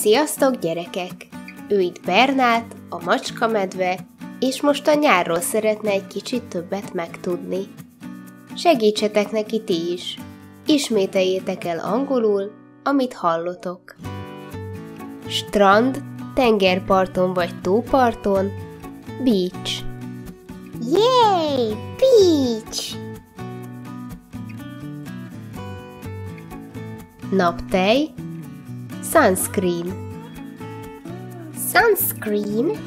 Sziasztok gyerekek! Ő itt Bernát, a macska medve, és most a nyárról szeretne egy kicsit többet megtudni. Segítsetek neki ti is! Ismételjétek el angolul, amit hallotok. Strand, tengerparton vagy tóparton, beach. Yay! Beach! Naptej, sunscreen. Sunscreen.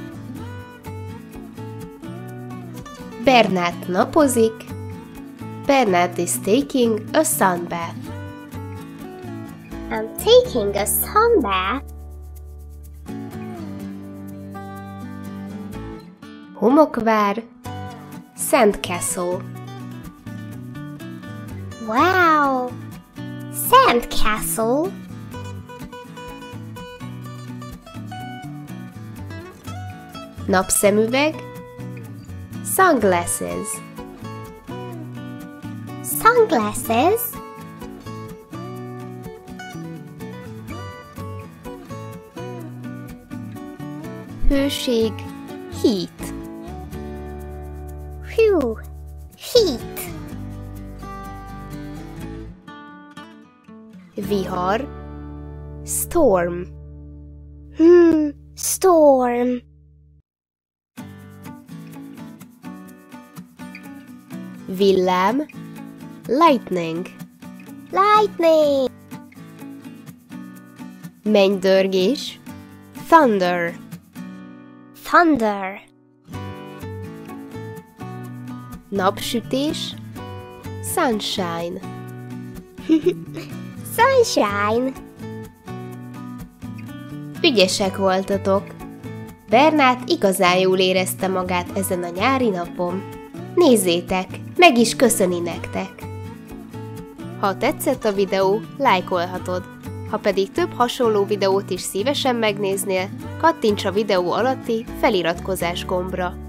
Bernát napozik. Bernát is taking a sun bath. I'm taking a sun bath. Homokvár, Sandcastle. Wow! Sandcastle. Napszemüveg, Sunglasses. Sunglasses. Hőség, Heat. Phew! Heat. Vihar, Storm. Hmm. Storm. Villám, Lightning. Lightning. Mennydörgés, Thunder. Thunder. Napsütés, Sunshine. Sunshine. Ügyesek voltatok! Bernát igazán jól érezte magát ezen a nyári napon. Nézzétek, meg is köszöni nektek! Ha tetszett a videó, lájkolhatod. Ha pedig több hasonló videót is szívesen megnéznél, kattints a videó alatti feliratkozás gombra.